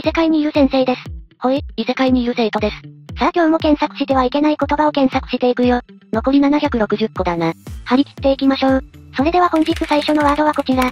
異世界にいる先生です。ほい、異世界にいる生徒です。さあ今日も検索してはいけない言葉を検索していくよ。残り760個だな。張り切っていきましょう。それでは本日最初のワードはこちら。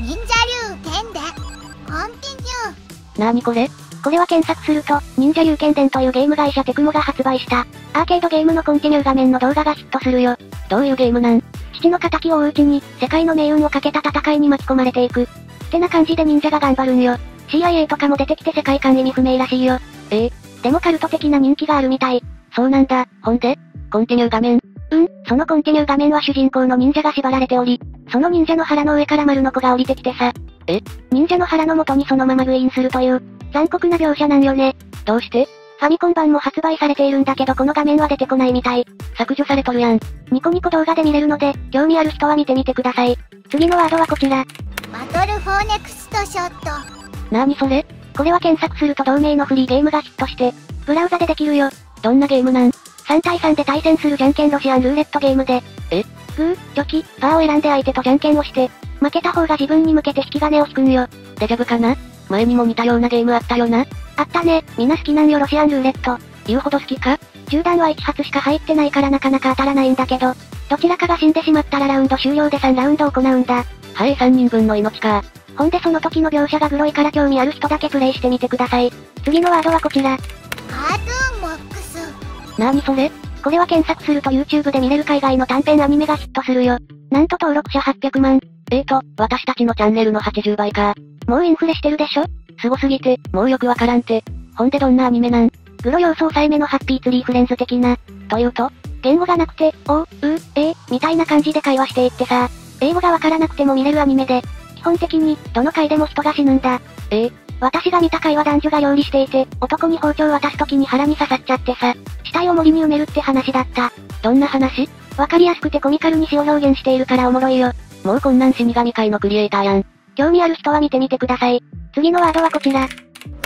忍者流剣でコンティニューなーにこれ？これは検索すると、忍者龍剣伝というゲーム会社テクモが発売した、アーケードゲームのコンティニュー画面の動画がヒットするよ。どういうゲームなん？父の仇を追ううちに、世界の命運をかけた戦いに巻き込まれていく。ってな感じで忍者が頑張るんよ。CIA とかも出てきて世界観意味不明らしいよ。ええでもカルト的な人気があるみたい。そうなんだ、ほんで？コンティニュー画面うん、そのコンティニュー画面は主人公の忍者が縛られており、その忍者の腹の上から丸の子が降りてきてさ。え？忍者の腹の元にそのまま封印するという、残酷な描写なんよね。どうして？ファミコン版も発売されているんだけどこの画面は出てこないみたい。削除されとるやん。ニコニコ動画で見れるので、興味ある人は見てみてください。次のワードはこちら。バトルフォーネクストショットなーにそれ？これは検索すると同名のフリーゲームがヒットして、ブラウザでできるよ。どんなゲームなん？3対3で対戦するじゃんけんロシアンルーレットゲームで。え？グー、チョキ、パーを選んで相手とじゃんけんをして、負けた方が自分に向けて引き金を引くんよ。デジャブかな？前にも似たようなゲームあったよな。あったね、みんな好きなんよロシアンルーレット。言うほど好きか？銃弾は1発しか入ってないからなかなか当たらないんだけど、どちらかが死んでしまったらラウンド終了で3ラウンド行うんだ。はい3人分の命か。ほんでその時の描写がグロいから興味ある人だけプレイしてみてください。次のワードはこちら。カートゥーンボックスなーにそれ？これは検索すると YouTube で見れる海外の短編アニメがヒットするよ。なんと登録者800万。えーと、私たちのチャンネルの80倍か。もうインフレしてるでしょ？すごすぎて、もうよくわからんて。ほんでどんなアニメなん？グロ要素抑えめのハッピーツリーフレンズ的な。というと言語がなくて、おう、う、えー、みたいな感じで会話していってさ。英語がわからなくても見れるアニメで、基本的に、どの回でも人が死ぬんだ。え？ー、私が見た回は男女が料理していて、男に包丁を渡す時に腹に刺さっちゃってさ、死体を森に埋めるって話だった。どんな話？わかりやすくてコミカルに死を表現しているからおもろいよ。もうこんなん死神界のクリエイターやん。興味ある人は見てみてください。次のワードはこちら。グ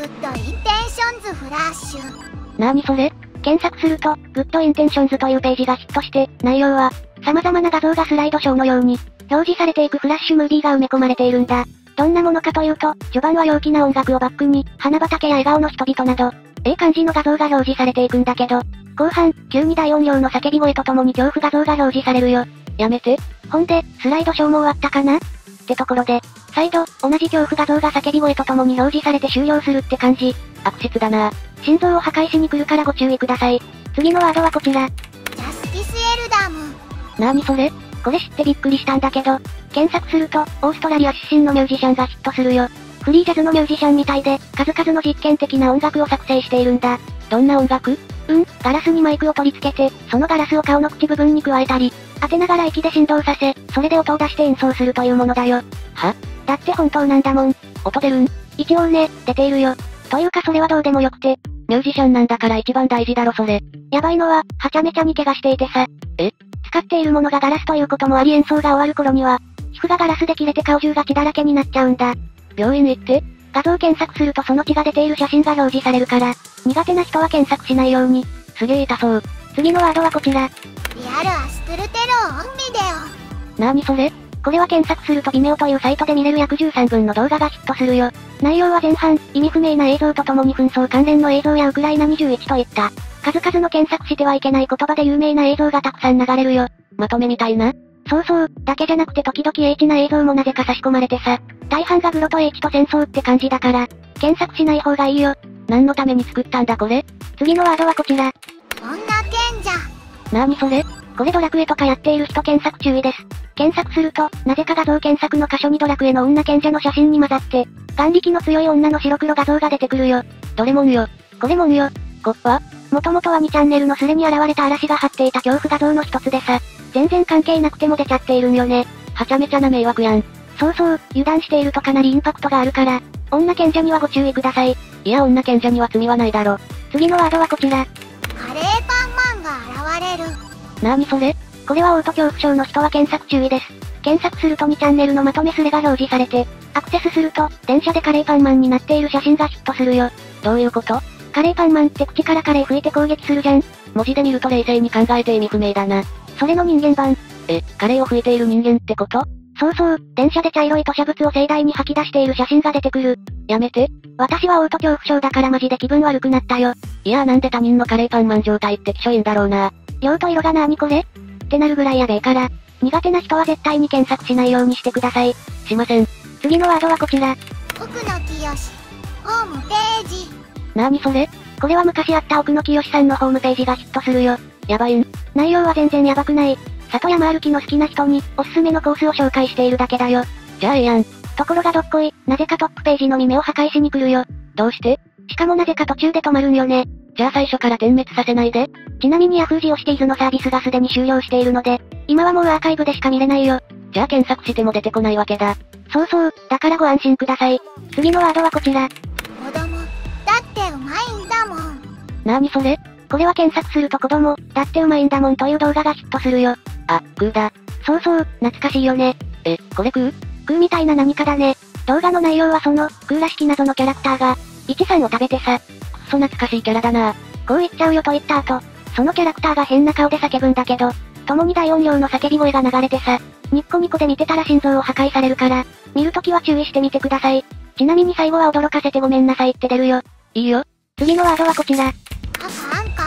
ッドインテンションズフラッシュなーにそれ？検索すると、 Good Intentions というページがヒットして、内容は、様々な画像がスライドショーのように、表示されていくフラッシュムービーが埋め込まれているんだ。どんなものかというと、序盤は陽気な音楽をバックに、花畑や笑顔の人々など、ええ感じの画像が表示されていくんだけど、後半、急に大音量の叫び声とともに恐怖画像が表示されるよ。やめて。ほんで、スライドショーも終わったかな？ってところで、再度、同じ恐怖画像が叫び声とともに表示されて終了するって感じ。悪質だな心臓を破壊しに来るからご注意ください。次のワードはこちら。ジャスティスエルダムなーにそれ？これ知ってびっくりしたんだけど、検索すると、オーストラリア出身のミュージシャンがヒットするよ。フリージャズのミュージシャンみたいで、数々の実験的な音楽を作成しているんだ。どんな音楽？うん、ガラスにマイクを取り付けて、そのガラスを顔の口部分に加えたり、当てながら息で振動させ、それで音を出して演奏するというものだよ。は？だって本当なんだもん。音出るん？一応ね、出ているよ。というかそれはどうでもよくて、ミュージシャンなんだから一番大事だろそれ。やばいのは、はちゃめちゃに怪我していてさ。え？使っているものがガラスということもあり演奏が終わる頃には、皮膚がガラスで切れて顔中が血だらけになっちゃうんだ。病院行って？画像検索するとその血が出ている写真が表示されるから、苦手な人は検索しないように。すげえ痛そう。次のワードはこちら。リアルアストゥルテローオンビデなーにそれ？これは検索すると Vimeo というサイトで見れる約13分の動画がヒットするよ。内容は前半、意味不明な映像とともに紛争関連の映像やウクライナ21といった、数々の検索してはいけない言葉で有名な映像がたくさん流れるよ。まとめみたいな？そうそう、だけじゃなくて時々エッチな映像もなぜか差し込まれてさ、大半がグロとエッチと戦争って感じだから、検索しない方がいいよ。何のために作ったんだこれ？次のワードはこちら。オ女賢者なーにそれ？これドラクエとかやっている人検索注意です。検索すると、なぜか画像検索の箇所にドラクエの女賢者の写真に混ざって、眼力の強い女の白黒画像が出てくるよ。どれもんよ。これもんよ。コッパもともとは2チャンネルのスレに現れた嵐が張っていた恐怖画像の一つでさ、全然関係なくても出ちゃっているんよね。はちゃめちゃな迷惑やん。そうそう、油断しているとかなりインパクトがあるから、女賢者にはご注意ください。いや女賢者には罪はないだろ。次のワードはこちら。カレーパンマンが現れるなーにそれ？これはオート恐怖症の人は検索注意です。検索すると2チャンネルのまとめスレが表示されて、アクセスすると、電車でカレーパンマンになっている写真がヒットするよ。どういうこと？カレーパンマンって口からカレー吹いて攻撃するじゃん。文字で見ると冷静に考えて意味不明だな。それの人間版。え、カレーを吹いている人間ってこと？そうそう、電車で茶色い吐砂物を盛大に吐き出している写真が出てくる。やめて。私はオート恐怖症だからマジで気分悪くなったよ。いやーなんで他人のカレーパンマン状態って気象いんだろうな。量と色がなーにこれってなるぐらいやべえから。苦手な人は絶対に検索しないようにしてください。しません。次のワードはこちら。奥野清ホームページなーにそれ？これは昔あった奥野清さんのホームページがヒットするよ。やばいん。内容は全然やばくない。里山歩きの好きな人に、おすすめのコースを紹介しているだけだよ。じゃあええやん。ところがどっこい、なぜかトップページの耳を破壊しに来るよ。どうして？しかもなぜか途中で止まるんよね。じゃあ最初から点滅させないで。ちなみに Yahoo ジオシティーズのサービスがすでに終了しているので、今はもうアーカイブでしか見れないよ。じゃあ検索しても出てこないわけだ。そうそう、だからご安心ください。次のワードはこちら。うまいんだもんなにそれ？これは検索すると子供、だってうまいんだもんという動画がヒットするよ。あ、グーだ。そうそう、懐かしいよね。え、これ食う？グーみたいな何かだね。動画の内容はその、グーらしき謎のキャラクターが、イチさんを食べてさ、くっそ懐かしいキャラだな。こう言っちゃうよと言った後、そのキャラクターが変な顔で叫ぶんだけど、共に大音量の叫び声が流れてさ、ニッコニコで見てたら心臓を破壊されるから、見るときは注意してみてください。ちなみに最後は驚かせてごめんなさいって出るよ。いいよ。次のワードはこちら。パパあんか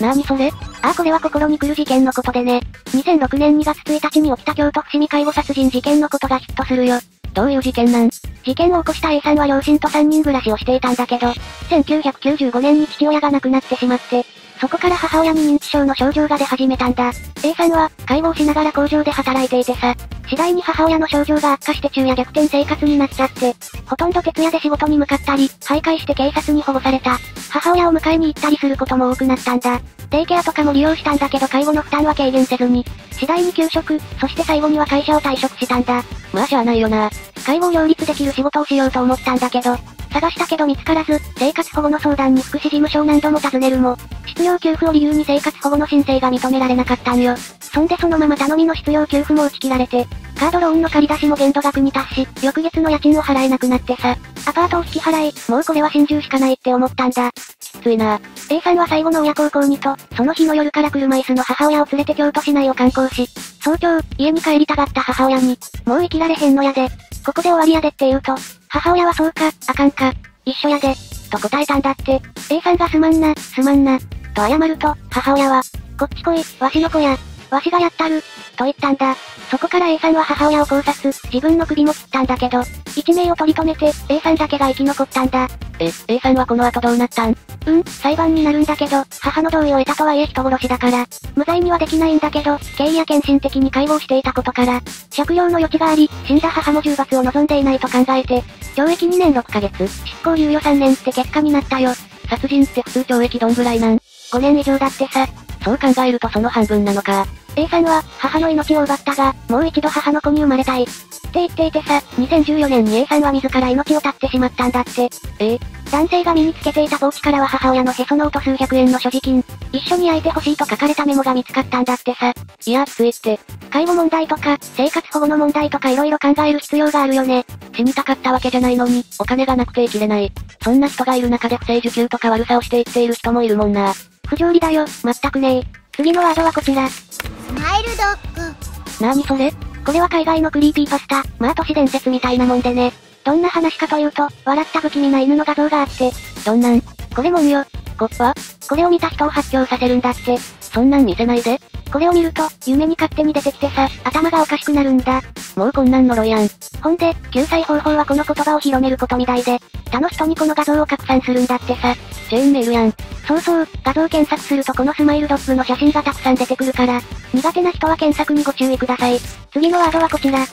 なーにそれ？ああこれは心に来る事件のことでね。2006年2月1日に起きた京都伏見介護殺人事件のことがヒットするよ。どういう事件なん？事件を起こした A さんは両親と3人暮らしをしていたんだけど、1995年に父親が亡くなってしまって、そこから母親に認知症の症状が出始めたんだ。A さんは、介護をしながら工場で働いていてさ、次第に母親の症状が悪化して昼夜逆転生活になっちゃって、ほとんど徹夜で仕事に向かったり、徘徊して警察に保護された。母親を迎えに行ったりすることも多くなったんだ。デイケアとかも利用したんだけど介護の負担は軽減せずに、次第に休職、そして最後には会社を退職したんだ。まあしゃあないよな。介護を両立できる仕事をしようと思ったんだけど、探したけど見つからず、生活保護の相談に福祉事務所を何度も訪ねるも、必要給付を理由に生活保護の申請が認められなかったんよ。そんでそのまま頼みの必要給付も打ち切られて、カードローンの借り出しも限度額に達し、翌月の家賃を払えなくなってさ、アパートを引き払い、もうこれは心中しかないって思ったんだ。きついな。A さんは最後の親孝行にと、その日の夜から車椅子の母親を連れて京都市内を観光し、早朝、家に帰りたがった母親に、もう生きられへんのやで、ここで終わりやでって言うと、母親はそうか、あかんか、一緒やで、と答えたんだって。A さんがすまんな、すまんな、と謝ると、母親は、こっち来い、わしの子や、わしがやったる、と言ったんだ。そこから A さんは母親を考察、自分の首も切ったんだけど、一命を取り留めて、A さんだけが生き残ったんだ。え、A さんはこの後どうなったん？うん、裁判になるんだけど、母の同意を得たとはいえ人殺しだから、無罪にはできないんだけど、経緯や献身的に介護をしていたことから、借用の余地があり、死んだ母も重罰を望んでいないと考えて、懲役2年6ヶ月、執行猶予3年って結果になったよ。殺人って普通懲役どんぐらいなん5年以上だってさ。そう考えるとその半分なのか。A さんは、母の命を奪ったが、もう一度母の子に生まれたい。って言っていてさ、2014年に A さんは自ら命を絶ってしまったんだって。え？男性が身につけていたポーチからは母親のへその音数百円の所持金、一緒に焼いてほしいと書かれたメモが見つかったんだってさ。いや、きついって。介護問題とか、生活保護の問題とか色々考える必要があるよね。死にたかったわけじゃないのに、お金がなくて生きれない。そんな人がいる中で不正受給とか悪さをしていっている人もいるもんな。不条理だよ、まったくねえ。次のワードはこちら。スマイルドッグなーにそれ？これは海外のクリーピーパスタ、まあ都市伝説みたいなもんでね。どんな話かというと、笑った不気味な犬の画像があって、どんなんこれもんよ。コッパこれを見た人を発狂させるんだって。そんなん見せないで。これを見ると、夢に勝手に出てきてさ、頭がおかしくなるんだ。もうこんなん呪いやん。ほんで、救済方法はこの言葉を広めることみたいで、他の人にこの画像を拡散するんだってさ。チェーンメールやん。そうそう、画像検索するとこのスマイルドッグの写真がたくさん出てくるから、苦手な人は検索にご注意ください。次のワードはこちら。はい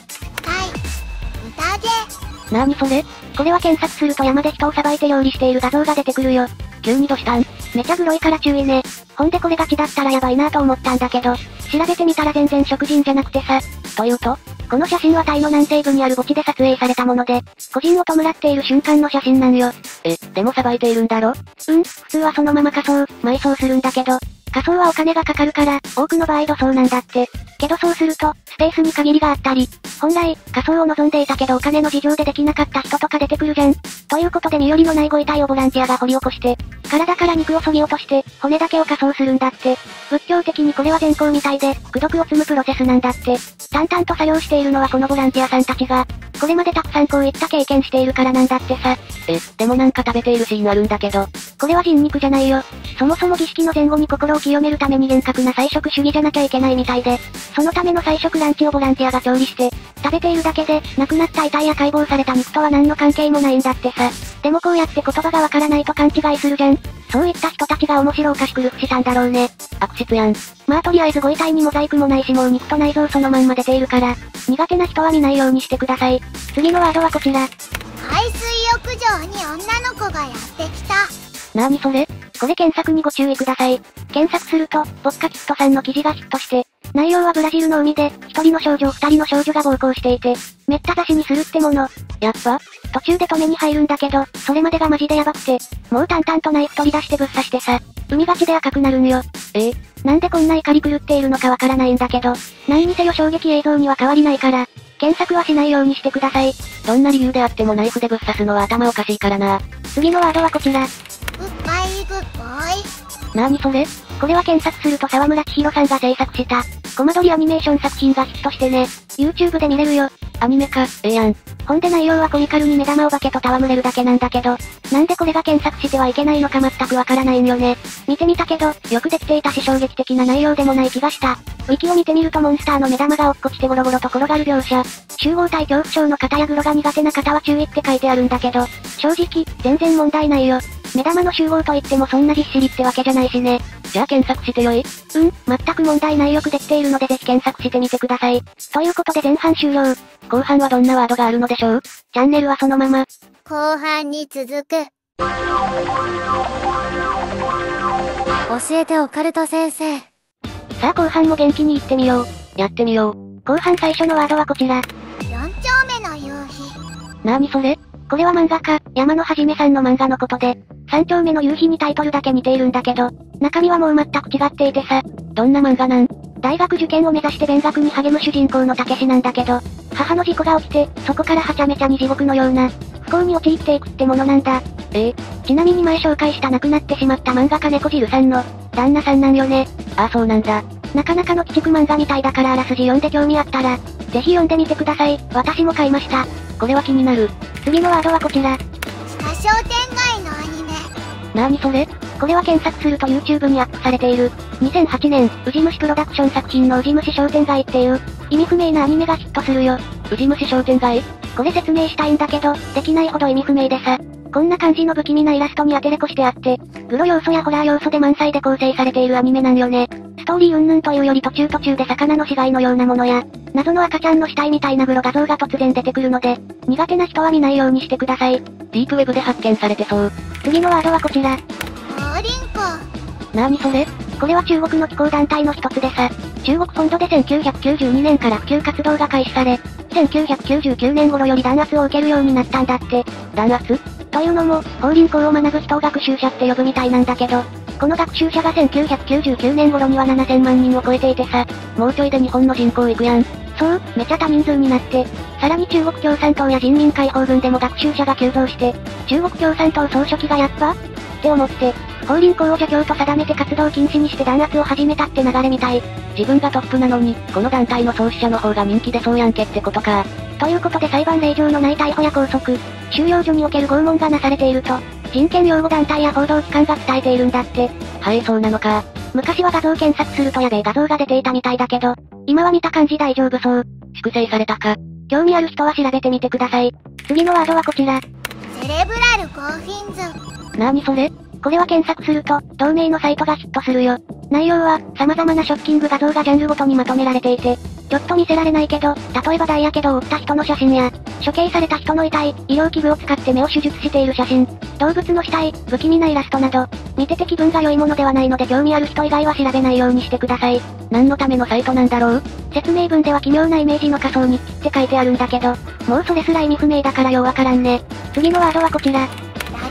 豚毛なーにそれ？これは検索すると山で人をさばいて料理している画像が出てくるよ。急にどしたん？めちゃグロいから注意ね。ほんでこれガチだったらやばいなと思ったんだけど、調べてみたら全然食人じゃなくてさ。というとこの写真はタイの南西部にある墓地で撮影されたもので、個人を弔っている瞬間の写真なんよ。え、でもさばいているんだろ？うん、普通はそのまま仮装、埋葬するんだけど、仮装はお金がかかるから、多くの場合土葬なんだって。けどそうすると、スペースに限りがあったり、本来、仮装を望んでいたけどお金の事情でできなかった人とか出てくるじゃん。ということで身寄りのないご遺体をボランティアが掘り起こして、体から肉を削ぎ落として、骨だけを仮装するんだって。仏教的にこれは善行みたいで、功徳を積むプロセスなんだって。淡々と作業しているのはこのボランティアさんたちが、これまでたくさんこういった経験しているからなんだってさ。え、でもなんか食べているシーンあるんだけど。これは人肉じゃないよ。そもそも儀式の前後に心を清めるために厳格な菜食主義じゃなきゃいけないみたいで、そのための菜食ランチをボランティアが調理して、食べているだけで、亡くなった遺体や解剖された肉とは何の関係もないんだってさ。でもこうやって言葉がわからないと勘違いするじゃん。そういった人たちが面白おかしくルフしたんだろうね。悪質やん。まあとりあえずご遺体にモザイクもないしもう肉と内臓そのまんま出ているから、苦手な人は見ないようにしてください。次のワードはこちら。海水浴場に女の子がやってきた。なにそれ？これ検索にご注意ください。検索すると、ボッカキットさんの記事がヒットして、内容はブラジルの海で、一人の少女二人の少女が暴行していて、めった刺しにするってもの。やっぱ？途中で止めに入るんだけど、それまでがマジでヤバくて、もう淡々とナイフ取り出してぶっ刺してさ、海がちで赤くなるんよ。ええ？なんでこんな怒り狂っているのかわからないんだけど、何にせよ衝撃映像には変わりないから、検索はしないようにしてください。どんな理由であってもナイフでぶっ刺すのは頭おかしいからな。次のワードはこちら。グッバイグッボーイ。なにそれ？これは検索すると沢村千尋さんが制作した、コマ撮りアニメーション作品がヒットしてね。YouTube で見れるよ。アニメか、ええやん。ほんで内容はコミカルに目玉お化けと戯れるだけなんだけど、なんでこれが検索してはいけないのか全くわからないんよね。見てみたけど、よくできていたし衝撃的な内容でもない気がした。ウィキを見てみるとモンスターの目玉が落っこちてゴロゴロと転がる描写。集合体恐怖症の方やグロが苦手な方は注意って書いてあるんだけど、正直、全然問題ないよ。目玉の集合といってもそんな実施りってわけじゃないしね。じゃあ検索してよい？うん、全く問題ないよくできているのでぜひ検索してみてください。ということで前半終了。後半はどんなワードがあるのでしょう？チャンネルはそのまま。後半に続く。教えてオカルト先生。さあ後半も元気に行ってみよう。やってみよう。後半最初のワードはこちら。四丁目の夕日。なにそれ？これは漫画家、山野はじめさんの漫画のことで、三丁目の夕日にタイトルだけ似ているんだけど、中身はもう全く違っていてさ、どんな漫画なん大学受験を目指して勉学に励む主人公のたけしなんだけど、母の事故が起きて、そこからはちゃめちゃに地獄のような、不幸に陥っていくってものなんだ。えちなみに前紹介した亡くなってしまった漫画家猫汁さんの、旦那さんなんよね。ああそうなんだ。なかなかの鬼畜漫画みたいだからあらすじ読んで興味あったら、ぜひ読んでみてください。私も買いました。これは気になる。次のワードはこちら。商店街のアニメ。なにそれ？これは検索すると YouTube にアップされている、2008年、ウジ虫プロダクション作品のウジ虫商店街っていう、意味不明なアニメがヒットするよ。ウジ虫商店街？これ説明したいんだけど、できないほど意味不明でさ。こんな感じの不気味なイラストに当てれこしてあって、グロ要素やホラー要素で満載で構成されているアニメなんよね。ストーリー云々というより途中途中で魚の死骸のようなものや、謎の赤ちゃんの死体みたいなグロ画像が突然出てくるので、苦手な人は見ないようにしてください。ディープウェブで発見されてそう。次のワードはこちら。ーリンコ。なにそれ？これは中国の気候団体の一つでさ、中国本土で1992年から普及活動が開始され、1999年頃より弾圧を受けるようになったんだって。弾圧？というのも、法輪功を学ぶ人を学習者って呼ぶみたいなんだけど、この学習者が1999年頃には7000万人を超えていてさ、もうちょいで日本の人口いくやん。そう、めちゃ多人数になって、さらに中国共産党や人民解放軍でも学習者が急増して、中国共産党総書記がやっぱって思って、法輪功を邪教と定めて活動禁止にして弾圧を始めたって流れみたい。自分がトップなのに、この団体の創始者の方が人気でそうやんけってことか。ということで裁判令状のない逮捕や拘束、収容所における拷問がなされていると、人権擁護団体や報道機関が伝えているんだって。はい、そうなのか。昔は画像検索するとやべえ画像が出ていたみたいだけど、今は見た感じ大丈夫そう。粛清されたか。興味ある人は調べてみてください。次のワードはこちら。セレブラルコーフィンズ。なにそれ？これは検索すると、同名のサイトがヒットするよ。内容は、様々なショッキング画像がジャンルごとにまとめられていて、ちょっと見せられないけど、例えばダイヤけどを負った人の写真や、処刑された人の遺体、医療器具を使って目を手術している写真、動物の死体、不気味なイラストなど、見てて気分が良いものではないので興味ある人以外は調べないようにしてください。何のためのサイトなんだろう？説明文では奇妙なイメージの仮想日記って書いてあるんだけど、もうそれすら意味不明だからようわからんね。次のワードはこちら。ラ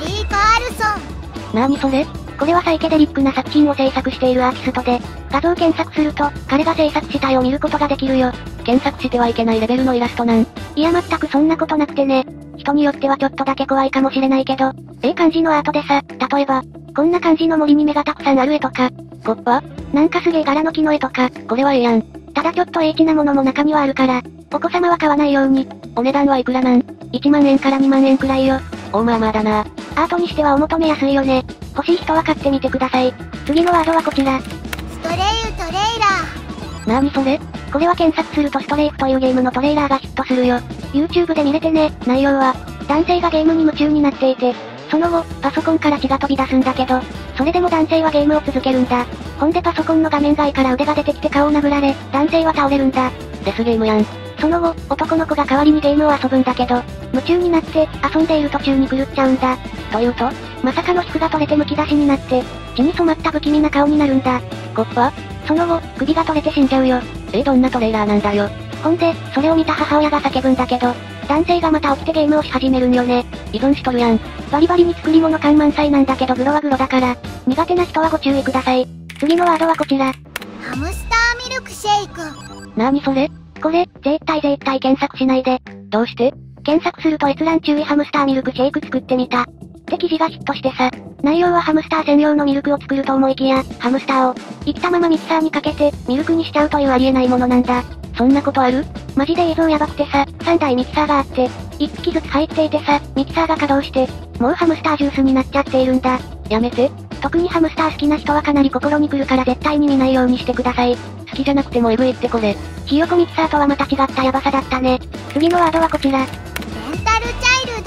リー・カールソン。なにそれ？これはサイケデリックな作品を制作しているアーティストで、画像検索すると、彼が制作した絵を見ることができるよ。検索してはいけないレベルのイラストなん。いや全くそんなことなくてね。人によってはちょっとだけ怖いかもしれないけど、ええ感じのアートでさ、例えば、こんな感じの森に目がたくさんある絵とか、コッパ？なんかすげえ柄の木の絵とか、これはええやん。ただちょっとエッチなものも中にはあるから、お子様は買わないように。お値段はいくらなん ?1 万円から2万円くらいよ。おまあまあだな。アートにしてはお求めやすいよね。欲しい人は買ってみてください。次のワードはこちら。ストレイウトレイラー。なーにそれ？これは検索するとストレイフというゲームのトレーラーがヒットするよ。YouTube で見れてね、内容は、男性がゲームに夢中になっていて、その後、パソコンから血が飛び出すんだけど、それでも男性はゲームを続けるんだ。ほんでパソコンの画面外から腕が出てきて顔を殴られ、男性は倒れるんだ。デスゲームやん。その後、男の子が代わりにゲームを遊ぶんだけど、夢中になって、遊んでいる途中に狂っちゃうんだ。というとまさかの皮膚が取れて剥き出しになって、血に染まった不気味な顔になるんだ。コッパ？その後、首が取れて死んじゃうよ。えー、どんなトレーラーなんだよ。ほんで、それを見た母親が叫ぶんだけど、男性がまた起きてゲームをし始めるんよね。依存しとるやん。バリバリに作り物感満載なんだけどグロはグロだから、苦手な人はご注意ください。次のワードはこちら。ハムスターミルクシェイク。なーにそれ？これ、絶対絶対検索しないで。どうして？検索すると閲覧注意ハムスターミルクシェイク作ってみた。って記事がヒットしてさ、内容はハムスター専用のミルクを作ると思いきや、ハムスターを、生きたままミキサーにかけて、ミルクにしちゃうというありえないものなんだ。そんなことある？マジで映像やばくてさ、3台ミキサーがあって、1匹ずつ入っていてさ、ミキサーが稼働して、もうハムスタージュースになっちゃっているんだ。やめて。特にハムスター好きな人はかなり心に来るから絶対に見ないようにしてください。好きじゃなくてもエグいってこれ。ひよこミキサーとはまた違ったヤバさだったね。次のワードはこちら。レンタルチャイル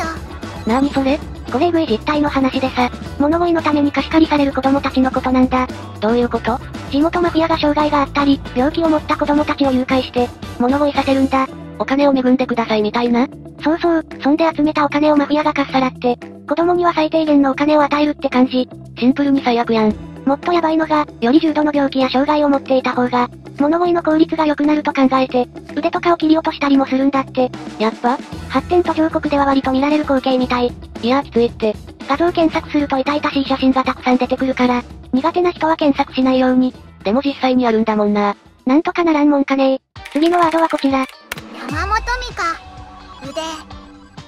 ド。なーにそれ？これエグい実態の話でさ、物乞いのために貸し借りされる子供たちのことなんだ。どういうこと？地元マフィアが障害があったり、病気を持った子供たちを誘拐して、物乞いさせるんだ。お金を恵んでくださいみたいな？そうそう、そんで集めたお金をマフィアがかっさらって、子供には最低限のお金を与えるって感じ。シンプルに最悪やん。もっとヤバいのが、より重度の病気や障害を持っていた方が、物乞いの効率が良くなると考えて、腕とかを切り落としたりもするんだって。やっぱ？発展途上国では割と見られる光景みたい。いやきついって。画像検索すると痛々しい写真がたくさん出てくるから、苦手な人は検索しないように。でも実際にあるんだもんな。なんとかならんもんかね次のワードはこちら。山本美香。腕。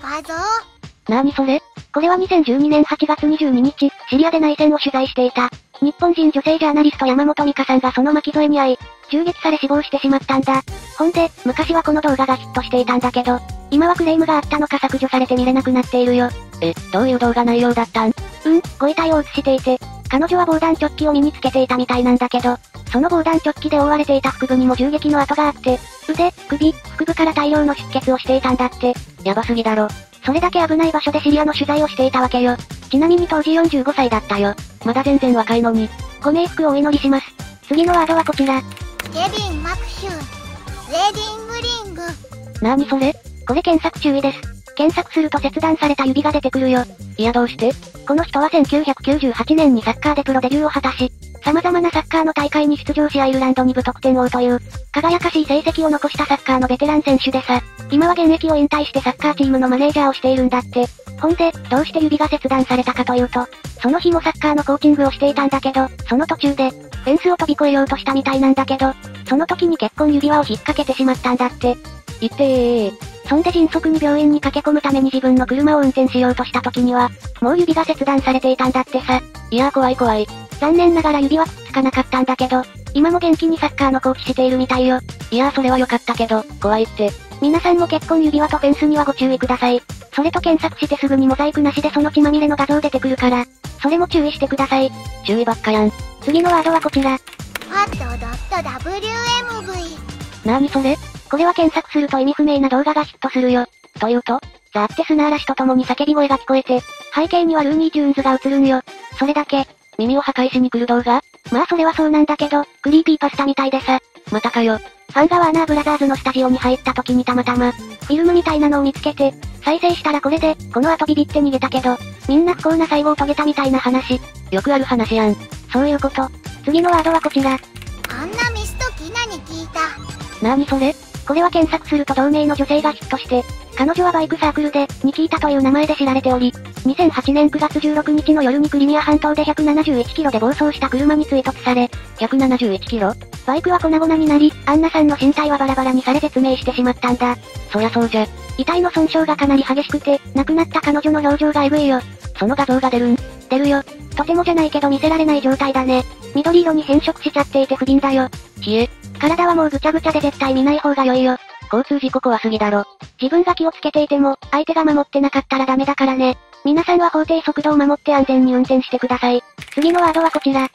画像。なーにそれ？これは2012年8月22日、シリアで内戦を取材していた。日本人女性ジャーナリスト山本美香さんがその巻き添えに遭い、銃撃され死亡してしまったんだ。ほんで、昔はこの動画がヒットしていたんだけど、今はクレームがあったのか削除されて見れなくなっているよ。え、どういう動画内容だったん？うん、ご遺体を映していて、彼女は防弾チョッキを身につけていたみたいなんだけど、その防弾チョッキで覆われていた腹部にも銃撃の跡があって、腕、首、腹部から大量の出血をしていたんだって。やばすぎだろ。それだけ危ない場所でシリアの取材をしていたわけよ。ちなみに当時45歳だったよ。まだ全然若いのに。ご冥福をお祈りします。次のワードはこちら。ケビン・マクシュー。ウェディングリング。なーにそれ？これ検索注意です。検索すると切断された指が出てくるよ。いやどうして？この人は1998年にサッカーでプロデビューを果たし、様々なサッカーの大会に出場しアイルランド2部得点王という、輝かしい成績を残したサッカーのベテラン選手でさ、今は現役を引退してサッカーチームのマネージャーをしているんだって。ほんで、どうして指が切断されたかというと、その日もサッカーのコーチングをしていたんだけど、その途中で、フェンスを飛び越えようとしたみたいなんだけど、その時に結婚指輪を引っ掛けてしまったんだって。言ってええそんで迅速に病院に駆け込むために自分の車を運転しようとした時には、もう指が切断されていたんだってさ。いやー怖い怖い。残念ながら指はくっつかなかったんだけど、今も元気にサッカーのコーチしているみたいよ。いやーそれは良かったけど、怖いって。皆さんも結婚指輪とフェンスにはご注意ください。それと検索してすぐにモザイクなしでその血まみれの画像出てくるから、それも注意してください。注意ばっかやん。次のワードはこちら。なーにそれ？これは検索すると意味不明な動画がヒットするよ。というとザーって砂嵐と共に叫び声が聞こえて、背景にはルーニーチューンズが映るんよ。それだけ。耳を破壊しに来る動画？まあそれはそうなんだけど、クリーピーパスタみたいでさ。またかよ。ファンがワーナーブラザーズのスタジオに入った時にたまたま、フィルムみたいなのを見つけて、再生したらこれで、この後ビビって逃げたけど、みんな不幸な最後を遂げたみたいな話。よくある話やん。そういうこと。次のワードはこちら。あんなミストキナに聞いた。なーにそれ？これは検索すると同名の女性がヒットして、彼女はバイクサークルで、ニキータという名前で知られており、2008年9月16日の夜にクリミア半島で171キロで暴走した車に追突され、171キロバイクは粉々になり、アンナさんの身体はバラバラにされ絶命してしまったんだ。そりゃそうじゃ。遺体の損傷がかなり激しくて、亡くなった彼女の表情がエグいよ。その画像が出るん出るよ。とてもじゃないけど見せられない状態だね。緑色に変色しちゃっていて不憫だよ。冷え。体はもうぐちゃぐちゃで絶対見ない方が良いよ。交通事故怖すぎだろ。自分が気をつけていても、相手が守ってなかったらダメだからね。皆さんは法定速度を守って安全に運転してください。次のワードはこちら。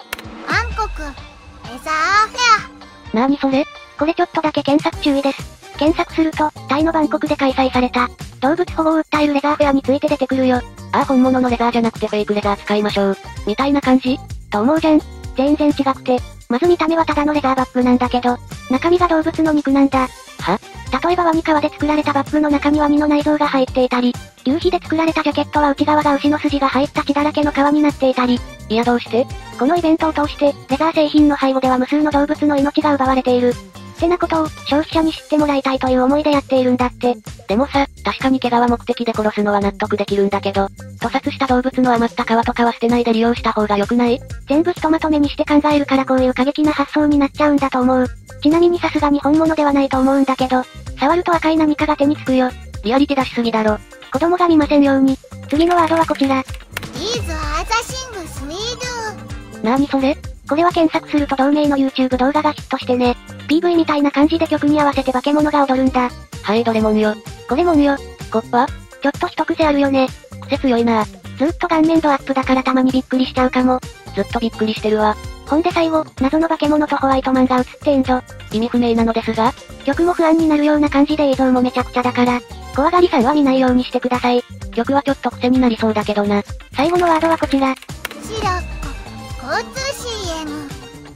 韓国レザーフェなーにそれ？これちょっとだけ検索注意です。検索すると、タイのバンコクで開催された、動物保護を訴えるレザーフェアについて出てくるよ。ああ本物のレザーじゃなくてフェイクレザー使いましょう。みたいな感じ？と思うじゃん。全然違くて、まず見た目はただのレザーバッグなんだけど、中身が動物の肉なんだ。は？例えばワニ皮で作られたバッグの中にワニの内臓が入っていたり、牛皮で作られたジャケットは内側が牛の筋が入った血だらけの皮になっていたり、いやどうして？このイベントを通して、レザー製品の背後では無数の動物の命が奪われている。ってなことを、消費者に知ってもらいたいという思いでやっているんだって。でもさ、確かに怪我は目的で殺すのは納得できるんだけど、屠殺した動物の余った皮とかは捨てないで利用した方が良くない？全部ひとまとめにして考えるからこういう過激な発想になっちゃうんだと思う。ちなみにさすがに本物ではないと思うんだけど、触ると赤い何かが手につくよ。リアリティ出しすぎだろ。子供が見ませんように。次のワードはこちら。These are the things we do なーにそれ？これは検索すると同名の YouTube 動画がヒットしてね。PV みたいな感じで曲に合わせて化け物が踊るんだ。はいどれもんよ。これもんよ。コッパ？ちょっと一癖あるよね。癖強いなずっと顔面度アップだからたまにびっくりしちゃうかも。ずっとびっくりしてるわ。ほんで最後、謎の化け物とホワイトマンが映ってんぞ。意味不明なのですが、曲も不安になるような感じで映像もめちゃくちゃだから、怖がりさんは見ないようにしてください。曲はちょっと癖になりそうだけどな。最後のワードはこちら。シロッコ交通 CM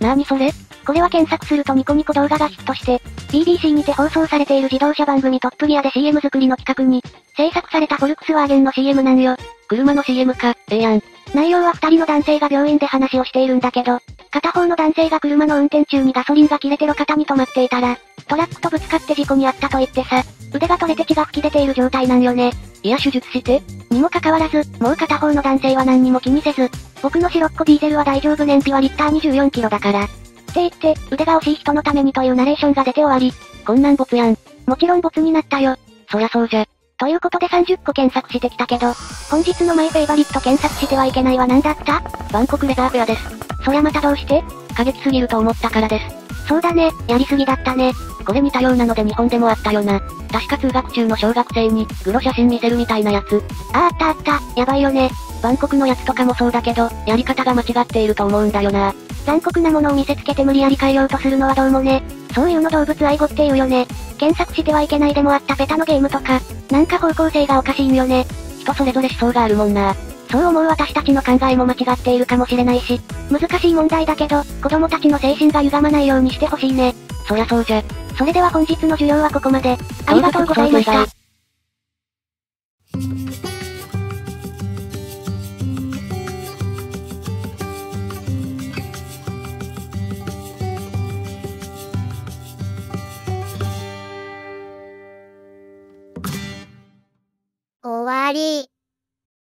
なーにそれ？これは検索するとニコニコ動画がヒットして、BBC にて放送されている自動車番組トップギアで CM 作りの企画に、制作されたフォルクスワーゲンの CM なんよ。車の CM か、ええやん。内容は二人の男性が病院で話をしているんだけど、片方の男性が車の運転中にガソリンが切れて路肩に止まっていたら、トラックとぶつかって事故に遭ったと言ってさ、腕が取れて血が吹き出ている状態なんよね。いや手術して、にもかかわらず、もう片方の男性は何にも気にせず、僕の白っ子ディーゼルは大丈夫燃費はリッター24キロだから。って言って、腕が惜しい人のためにというナレーションが出て終わり、こんなんボツやん。もちろんボツになったよ。そりゃそうじゃ。ということで30個検索してきたけど、本日のマイフェイバリット検索してはいけないは何だった？バンコクレザーフェアです。そりゃまたどうして？過激すぎると思ったからです。そうだね、やりすぎだったね。これ似たようなので日本でもあったよな。確か通学中の小学生に、グロ写真見せるみたいなやつ。あーあったあった、やばいよね。バンコクのやつとかもそうだけど、やり方が間違っていると思うんだよな。残酷なものを見せつけて無理やり変えようとするのはどうもね。そういうの動物愛護っていうよね。検索してはいけないでもあったペタのゲームとか、なんか方向性がおかしいんよね。人それぞれ思想があるもんな。そう思う私たちの考えも間違っているかもしれないし、難しい問題だけど、子供たちの精神が歪まないようにしてほしいね。そりゃそうじゃ。それでは本日の授業はここまで。ありがとうございました。終わり。